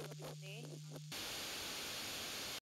Napuli?